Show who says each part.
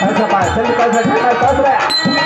Speaker 1: 快快把，真的快快快快快出来！